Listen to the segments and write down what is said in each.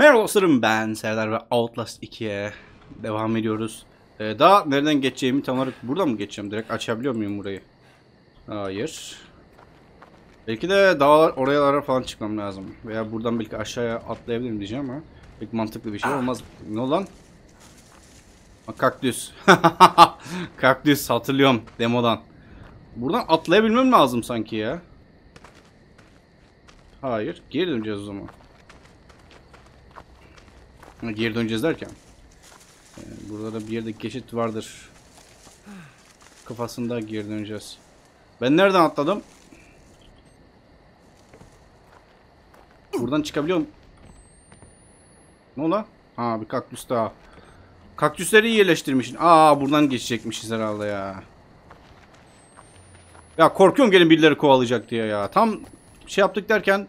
Merhaba dostlarım ben Serdar ve Outlast 2'ye devam ediyoruz. Ee, daha nereden geçeceğimi tam olarak buradan mı geçeceğim? Direkt açabiliyor muyum burayı? Hayır. Belki de dağlar oralara falan çıkmam lazım. Veya buradan belki aşağıya atlayabilirim diyeceğim ama pek mantıklı bir şey olmaz. Ne olan? Kaktüs. kaktüs hatırlıyorum demodan. Buradan atlayabilmem lazım sanki ya. Hayır. Geri döneceğiz o zaman. Geri döneceğiz derken. Ee, burada da bir yerde geçit vardır. Kafasında geri döneceğiz. Ben nereden atladım? Buradan çıkabiliyorum. Ne ola? Ha bir kaktüs daha. Kaktüsleri yerleştirmişsin. Aa buradan geçecekmişiz herhalde ya. Ya korkuyorum gelin birileri kovalayacak diye ya. Tam şey yaptık derken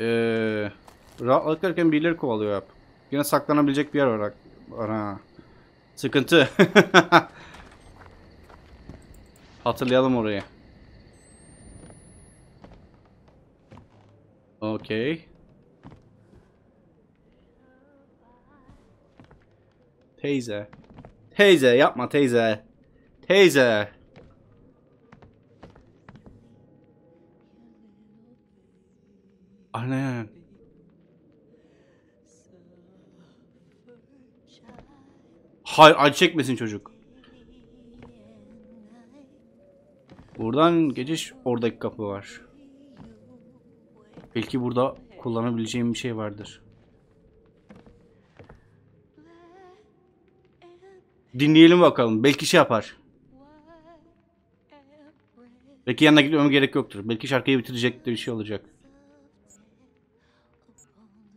eee rahatladık derken birileri kovalıyor hep. Yine saklanabilecek bir yer var ha. Sıkıntı. Hatırlayalım orayı. Okey. Teyze. Teyze yapma teyze. Teyze. Anne. Hayır acı çekmesin çocuk. Buradan geçiş oradaki kapı var. Belki burada kullanabileceğim bir şey vardır. Dinleyelim bakalım. Belki şey yapar. Belki yanına gitmeme gerek yoktur. Belki şarkıyı bitirecek bir şey olacak.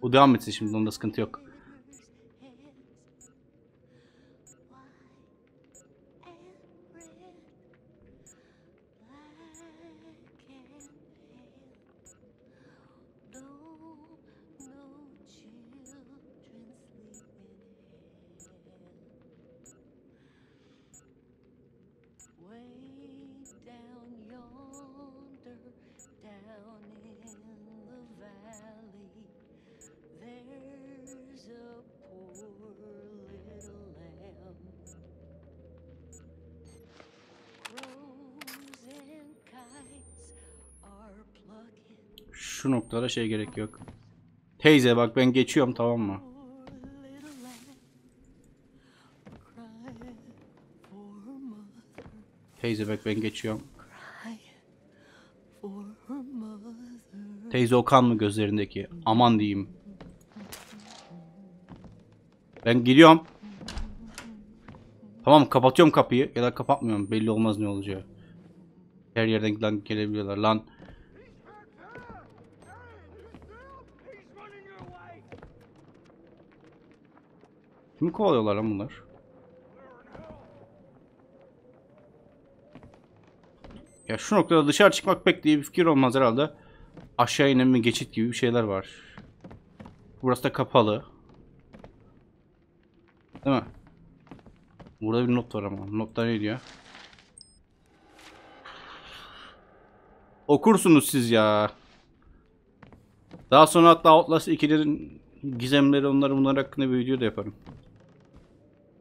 O devam etsin şimdi onda sıkıntı yok. Şu noktada şey gerek yok. Teyze bak ben geçiyorum tamam mı? Teyze bak ben geçiyorum. Teyze o kan mı gözlerindeki? Aman diyeyim. Ben gidiyorum. Tamam kapatıyorum kapıyı ya da kapatmıyorum. Belli olmaz ne olacağı. Her yerden lan gelebiliyorlar lan. Kimi kovalıyorlar lan bunlar? Ya şu noktada dışarı çıkmak pek diye bir fikir olmaz herhalde. Aşağı bir geçit gibi bir şeyler var. Burası da kapalı. Değil mi? Burada bir not var ama. Notta ne diyor? Okursunuz siz ya. Daha sonra hatta Outlast 2'lerin gizemleri onları bunlar hakkında bir video da yaparım.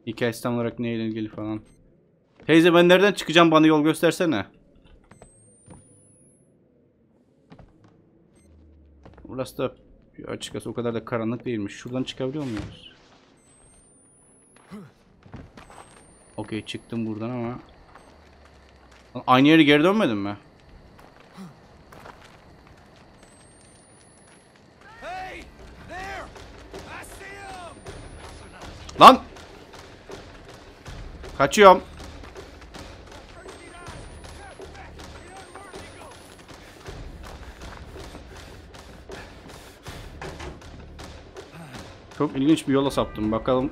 Hikayesi tam olarak neyle ilgili falan. Teyze ben nereden çıkacağım bana yol göstersene. Burası da açıkçası o kadar da karanlık değilmiş. Şuradan çıkabiliyor muyuz? Okey çıktım buradan ama. Aynı yere geri dönmedim mi? Lan! Kaçıyorum. Çok ilginç bir yola saptım. Bakalım.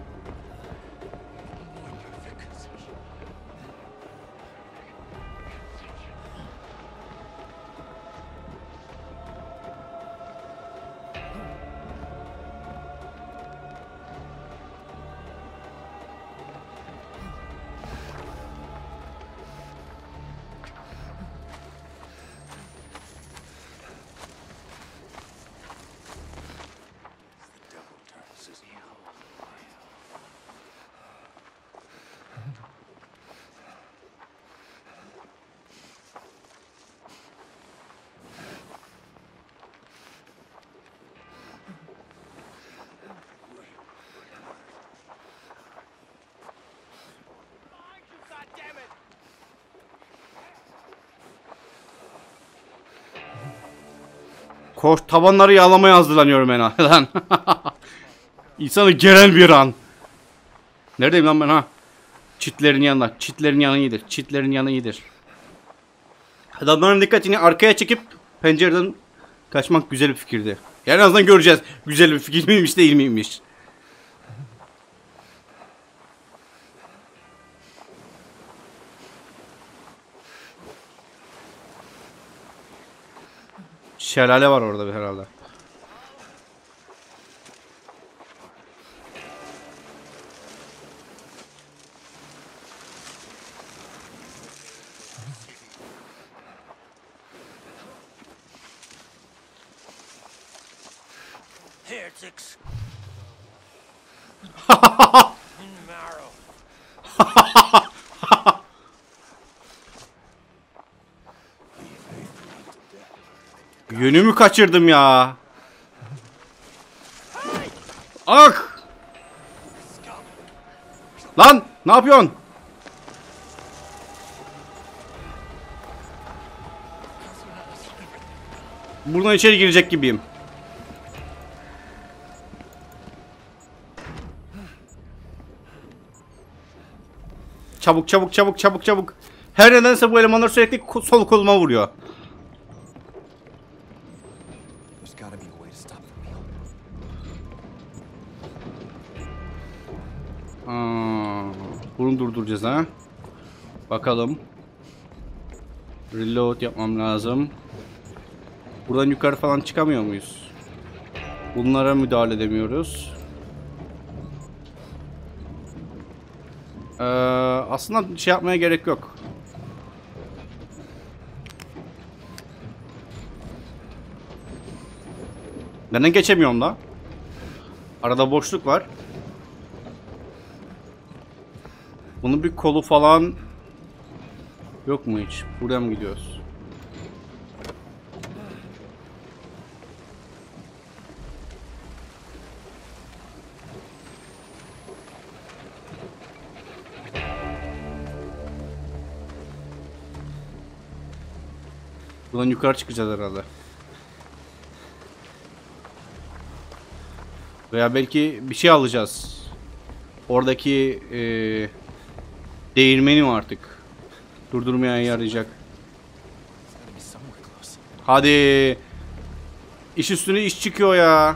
Koş tabanları yağlamaya hazırlanıyorum ben lan. İnsanı geren bir an. Neredeyim lan ben ha? Çitlerin yanına. Çitlerin yanı iyidir. Çitlerin yanı iyidir. Adamların dikkatini arkaya çekip pencereden kaçmak güzel bir fikirdi. Yani en azından göreceğiz. Güzel bir fikir miymiş değil miymiş. Şelale var orada bir herhalde. Yönümü kaçırdım ya. Ak! Lan ne yapıyorsun? Buradan içeri girecek gibiyim. Çabuk çabuk çabuk çabuk çabuk. Her nedense bu elemanlar sürekli sol koluma vuruyor. Bunu durduracağız ha. Bakalım. Reload yapmam lazım. Buradan yukarı falan çıkamıyor muyuz? Bunlara müdahale edemiyoruz. Ee, aslında şey yapmaya gerek yok. Neden geçemiyorum da? Arada boşluk var. Bunun bir kolu falan yok mu hiç? Buraya mı gidiyoruz? Buradan yukarı çıkacağız herhalde. Veya belki bir şey alacağız. Oradaki eee değirmeni mi artık? Durdurmaya yarayacak. Hadi. İş üstüne iş çıkıyor ya.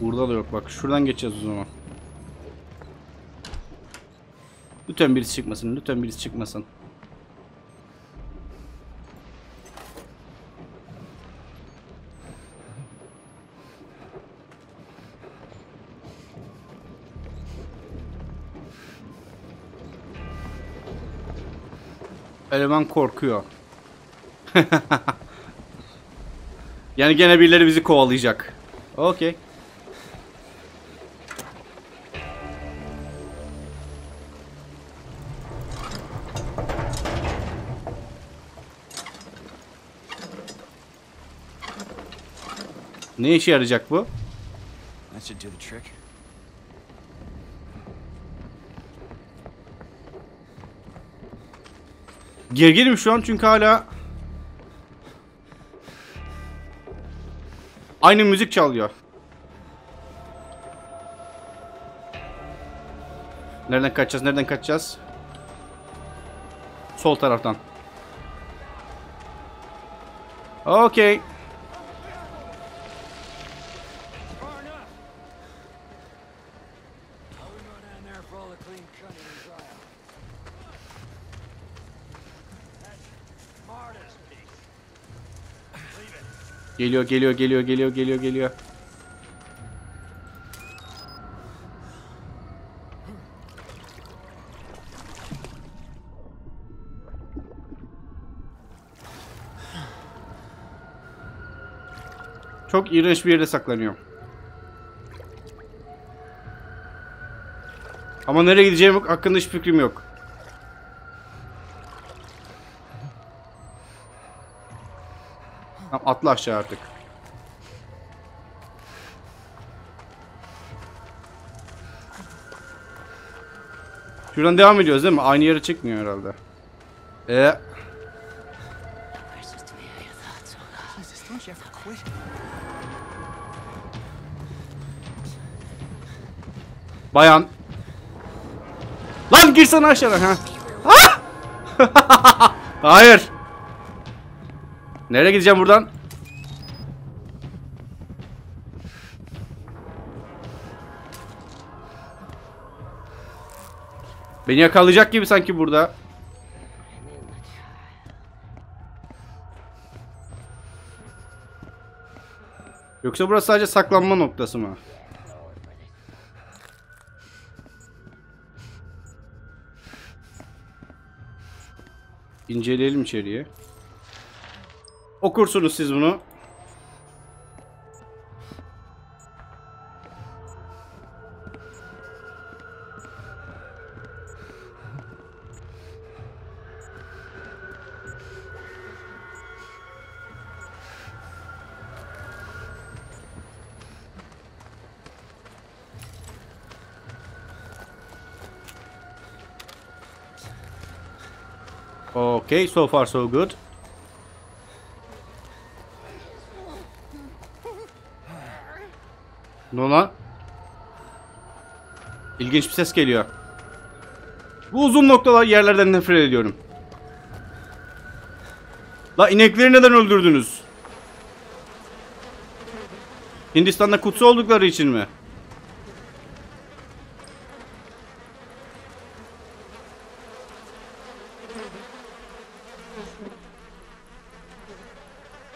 Burada da yok bak. Şuradan geçeceğiz o zaman. Lütfen birisi çıkmasın. Lütfen birisi çıkmasın. Eleman korkuyor. yani gene birileri bizi kovalayacak. Okey. Ne işe yarayacak bu? Gerginim şu an çünkü hala aynı müzik çalıyor. Nereden kaçacağız? Nereden kaçacağız? Sol taraftan. Okey. Geliyor, geliyor, geliyor, geliyor, geliyor, geliyor. Çok iğrenç bir yerde saklanıyor. Ama nereye gideceğim hakkında hiç fikrim yok. Atla aşağı artık. Şuradan devam ediyoruz değil mi? Aynı yere çıkmıyor herhalde. Ee. Bayan. Lan girsene aşağıdan ha. Ah! Hayır. Nereye gideceğim buradan? Beni yakalayacak gibi sanki burada. Yoksa burası sadece saklanma noktası mı? İnceleyelim içeriye. Okursunuz siz bunu. Okay, so far so good. Ne lan? İlginç bir ses geliyor. Bu uzun noktalar yerlerden nefret ediyorum. La inekleri neden öldürdünüz? Hindistan'da kutsu oldukları için mi?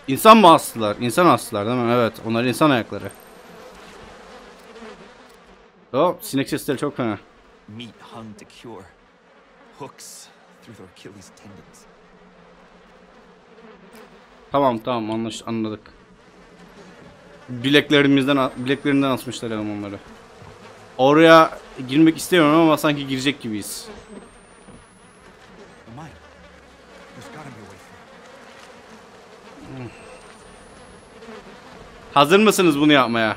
İnsan mı astılar? İnsan astılar değil mi? Evet. Onlar insan ayakları. Oh, sinek sesleri çok fena. Meat hung to cure. Hooks through their Achilles tendons. Tamam tamam anlaş anladık. Bileklerimizden bileklerinden asmışlar elemanları. Oraya girmek istemiyorum ama sanki girecek gibiyiz. Mine. There's gotta be a way through. Hazır mısınız bunu yapmaya?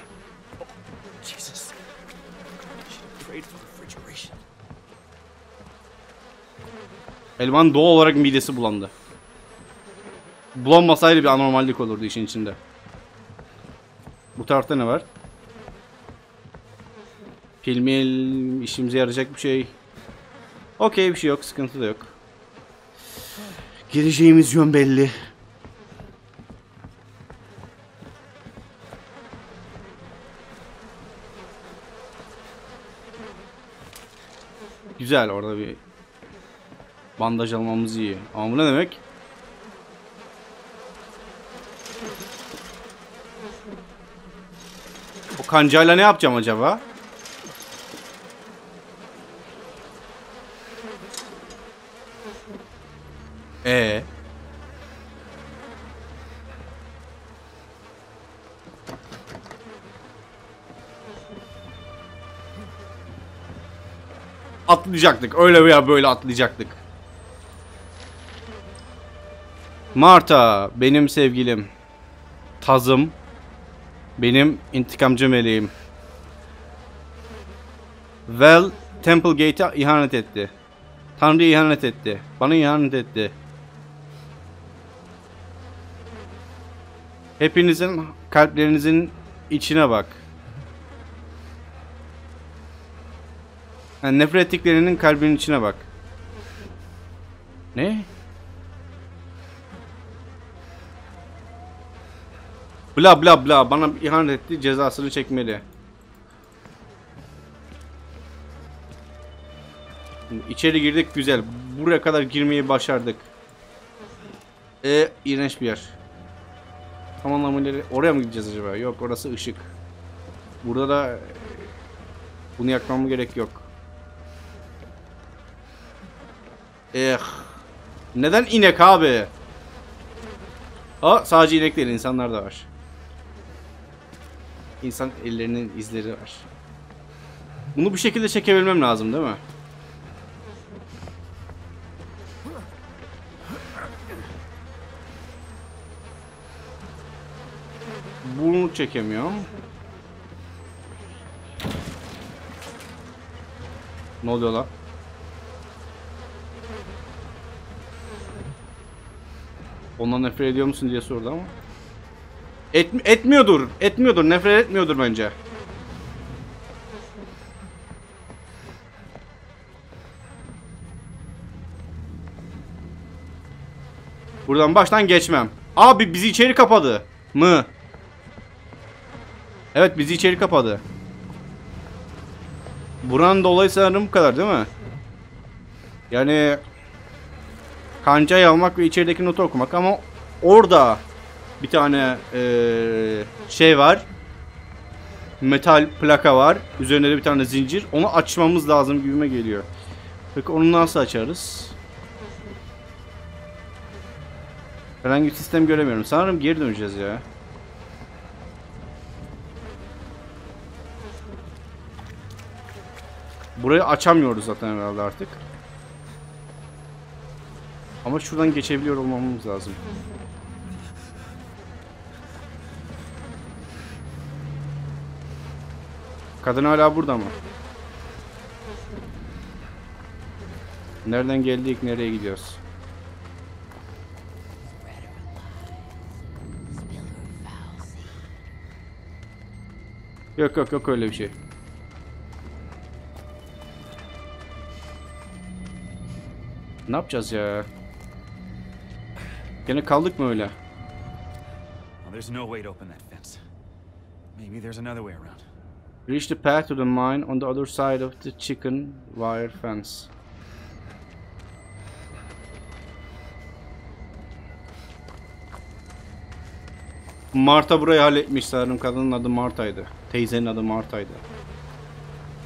Elman doğal olarak midesi bulandı. Bulanmasaydı bir anormallik olurdu işin içinde. Bu tarafta ne var? Pilmil işimize yarayacak bir şey. Okey bir şey yok. Sıkıntı da yok. Geleceğimiz yön belli. Güzel orada bir bandaj almamız iyi. Ama bu ne demek? O kancayla ne yapacağım acaba? Ee. Atlayacaktık. Öyle veya böyle atlayacaktık. Marta, benim sevgilim. Tazım. Benim intikamcı meleğim. Vel, Temple Gate'e ihanet etti. Tanrı'ya ihanet etti. Bana ihanet etti. Hepinizin kalplerinizin içine bak. Yani nefret ettiklerinin kalbinin içine bak. Ne? Bla bla bla bana ihanet etti cezasını çekmeli. İçeri girdik güzel. Buraya kadar girmeyi başardık. E iğrenç bir yer. Tam anlamıyla oraya mı gideceğiz acaba? Yok orası ışık. Burada da bunu yakmam gerek yok. Eh. Neden inek abi? Aa sadece inek değil insanlar da var. İnsan ellerinin izleri var. Bunu bir şekilde çekebilmem lazım değil mi? Bunu çekemiyorum. Ne oluyor lan? Ondan nefret ediyor musun diye sordu ama. Et, etmiyordur. Etmiyordur. Nefret etmiyordur bence. Buradan baştan geçmem. Abi bizi içeri kapadı. Mı? Evet bizi içeri kapadı. Buranın dolayı sanırım bu kadar değil mi? Yani kancayı almak ve içerideki notu okumak ama orada bir tane eee, şey var. Metal plaka var. Üzerinde de bir tane zincir. Onu açmamız lazım gibime geliyor. Peki onu nasıl açarız? Herhangi bir sistem göremiyorum. Sanırım geri döneceğiz ya. Burayı açamıyoruz zaten herhalde artık. Ama şuradan geçebiliyor olmamız lazım. Kadın hala burada mı? Nereden geldik, nereye gidiyoruz? Yok yok yok öyle bir şey. Ne yapacağız ya? Gene kaldık mı öyle? There's no way to open that fence. Maybe there's another way around. Reach the path to the mine on the other side of the chicken wire fence. Marta burayı halletmiş sanırım. Kadının adı Marta'ydı. Teyzenin adı Marta'ydı.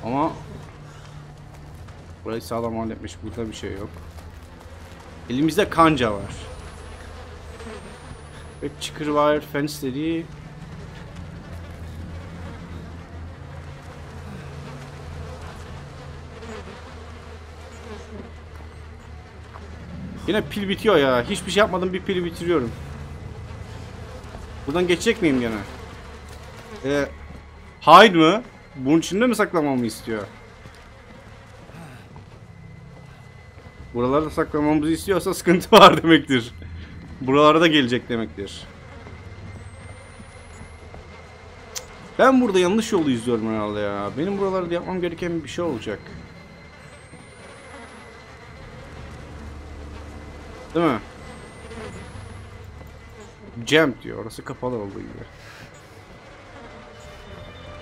Ama burayı sağlam halletmiş. Burada bir şey yok. Elimizde kanca var. Ve chicken wire fence dediği Yine pil bitiyor ya. Hiçbir şey yapmadım bir pili bitiriyorum. Buradan geçecek miyim gene? Ee, Hyde mı? Bunun içinde mi saklamamı istiyor? Buralarda saklamamızı istiyorsa sıkıntı var demektir. Buralara da gelecek demektir. Ben burada yanlış yolu izliyorum herhalde ya. Benim buralarda yapmam gereken bir şey olacak. Değil mi? Jam diyor. Orası kapalı olduğu gibi.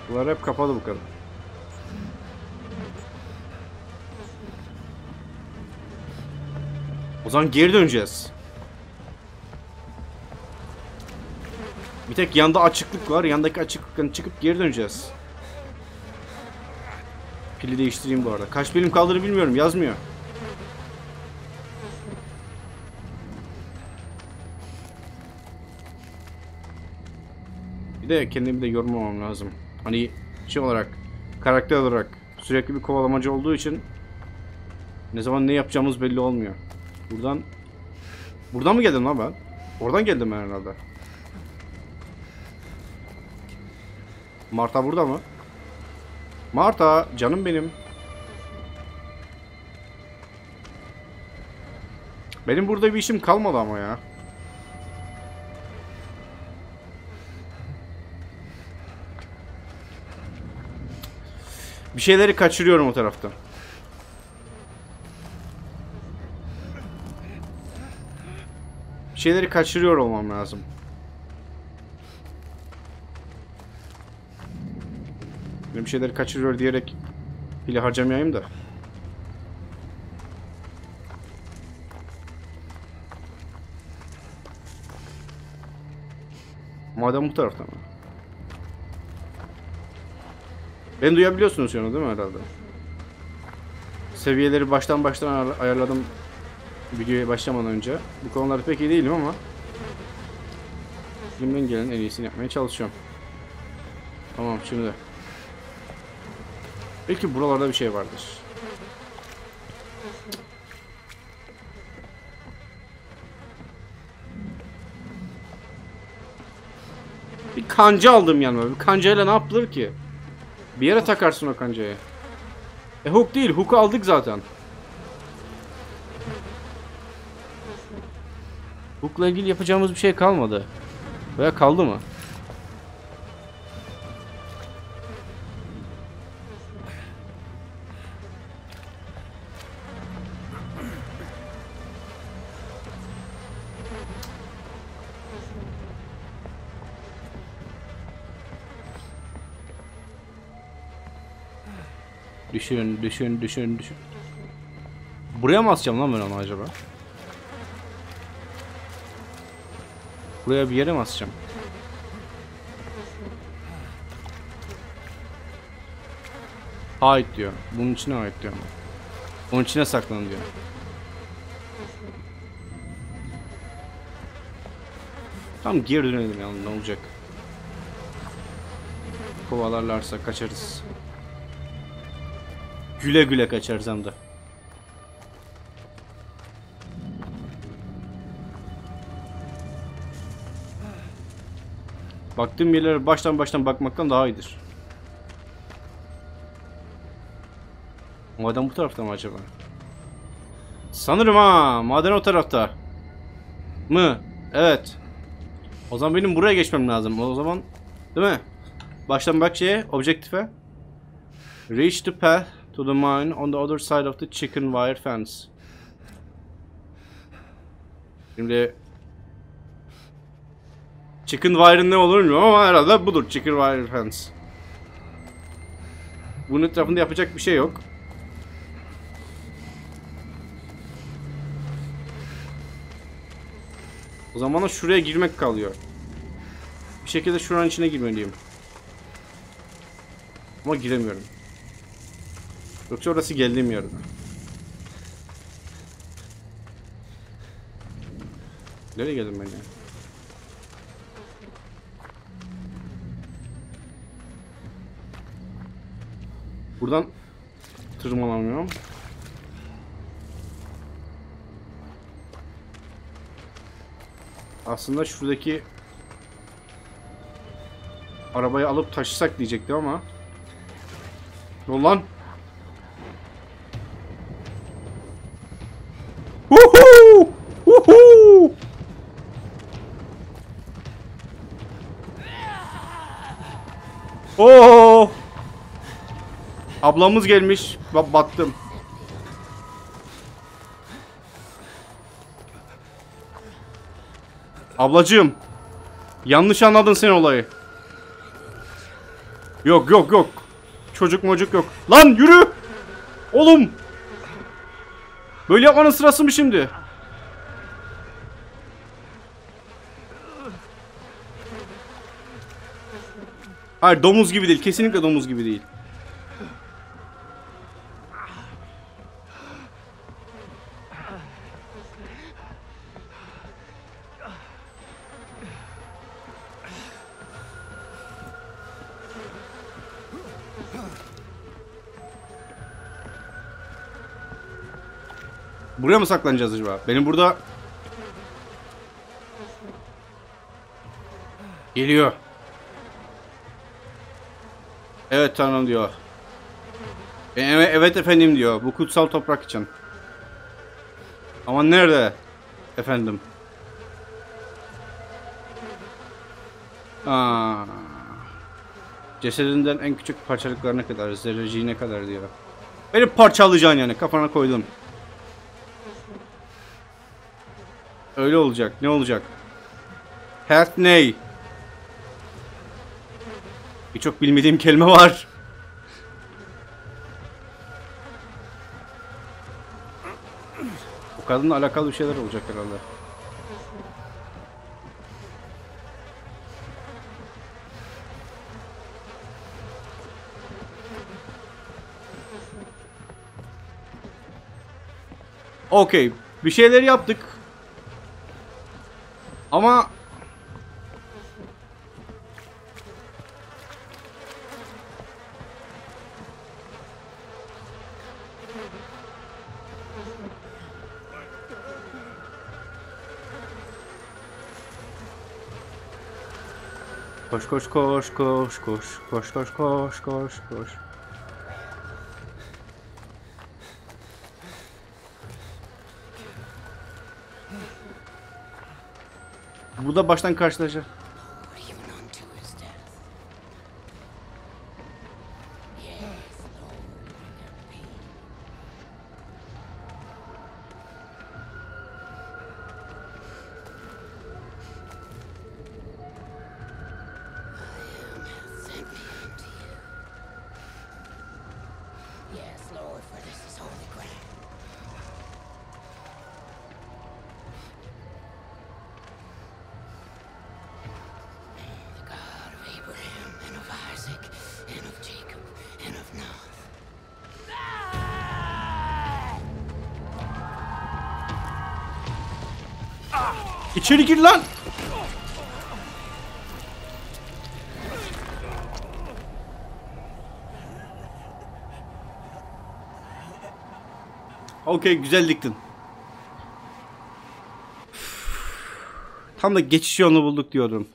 Bunlar hep kapalı bu kadar. O zaman geri döneceğiz. Tek yanda açıklık var. Yandaki açıklıktan çıkıp geri döneceğiz. Pili değiştireyim bu arada. Kaç birim kaldığını bilmiyorum. Yazmıyor. Bir de kendimi de yormamam lazım. Hani şey olarak, karakter olarak sürekli bir kovalamacı olduğu için ne zaman ne yapacağımız belli olmuyor. Buradan Buradan mı geldim lan ben? Oradan geldim ben herhalde. Marta burada mı? Marta, canım benim. Benim burada bir işim kalmadı ama ya. Bir şeyleri kaçırıyorum o taraftan. Bir şeyleri kaçırıyor olmam lazım. Ben bir şeyleri kaçırıyor diyerek pili harcamayayım da. Madem bu tarafta mı? Beni duyabiliyorsunuz an değil mi herhalde? Seviyeleri baştan baştan ayar- ayarladım videoya başlamadan önce. Bu konularda pek iyi değilim ama elimden gelen en iyisini yapmaya çalışıyorum. Tamam şimdi. Belki buralarda bir şey vardır. Bir kanca aldım yanıma. Bir kancayla ne yapılır ki? Bir yere takarsın o kancayı. E hook değil. Hook'u aldık zaten. Hook'la ilgili yapacağımız bir şey kalmadı. Veya kaldı mı? Düşün, düşün, düşün, düşün. Buraya mı asacağım lan ben onu acaba? Buraya bir yere mi asacağım? Ait diyor. Bunun içine ait diyor. Onun içine saklan diyor. Tamam geri dönelim ya ne olacak? Kovalarlarsa kaçarız. Güle güle kaçarız hem de. Baktığım yerlere baştan baştan bakmaktan daha iyidir. Maden bu tarafta mı acaba? Sanırım ha. Maden o tarafta. Mı? Evet. O zaman benim buraya geçmem lazım. O zaman değil mi? Baştan bak şeye, objektife. Reach the path to the mine on the other side of the chicken wire fence. Şimdi Chicken wire'ın ne olur bilmiyorum ama herhalde budur chicken wire fence. Bunun etrafında yapacak bir şey yok. O zaman da şuraya girmek kalıyor. Bir şekilde şuranın içine girmeliyim. Ama giremiyorum. Yoksa orası geldiğim yerde. Nereye geldim ben ya? Buradan tırmanamıyorum. Aslında şuradaki arabayı alıp taşısak diyecektim ama Yol lan. Woohoo! Woohoo! Oo! Ablamız gelmiş. Ba- battım. Ablacığım. Yanlış anladın sen olayı. Yok yok yok. Çocuk mocuk yok. Lan yürü. Oğlum. Böyle yapmanın sırası mı şimdi? Hayır domuz gibi değil. Kesinlikle domuz gibi değil. Buraya mı saklanacağız acaba? Benim burada... Geliyor. Evet tanrım diyor. Evet, evet efendim diyor. Bu kutsal toprak için. Ama nerede? Efendim. Aa. Cesedinden en küçük parçalıklarına kadar, zerreciğine kadar diyor. Beni parçalayacaksın yani kafana koydum. Öyle olacak. Ne olacak? Health ney? Birçok bilmediğim kelime var. O kadınla alakalı bir şeyler olacak herhalde. Okey. Bir şeyler yaptık. Ama Koş koş koş koş koş koş koş koş koş koş. Burada baştan karşılaşacağım. İçeri gir lan. Okey güzel diktin. Tam da geçiş yolunu bulduk diyordum.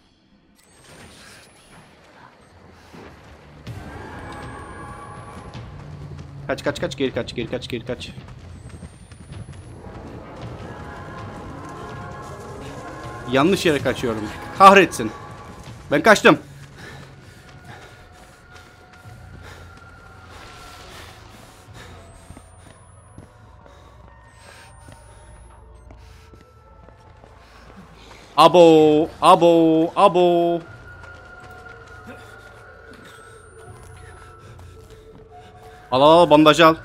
Kaç kaç kaç geri kaç geri kaç geri kaç. Yanlış yere kaçıyorum. Kahretsin. Ben kaçtım. Abo, abo, abo. Al al al bandajı al.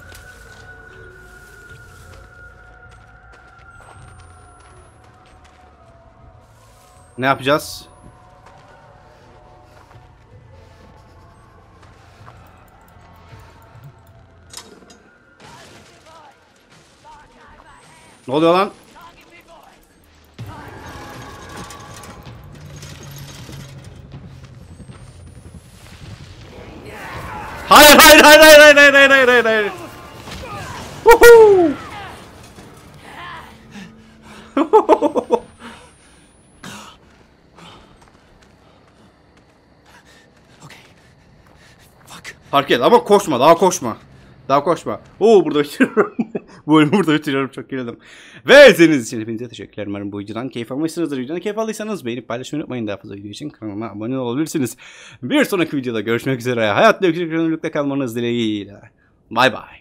Ne yapacağız? Ne oluyor lan? Hayır hayır hayır hayır hayır hayır hayır hayır hayır hayır. Woohoo! Fark et ama koşma daha koşma. Daha koşma. Oo burada bitiriyorum. bu burada bitiriyorum çok gerildim. Ve izlediğiniz için hepinize teşekkürler. Umarım bu videodan keyif almışsınızdır. Videodan keyif aldıysanız beğenip paylaşmayı unutmayın. Daha fazla video için kanalıma abone olabilirsiniz. Bir sonraki videoda görüşmek üzere. Hayatta yüksek kalmanız dileğiyle. Bay bay.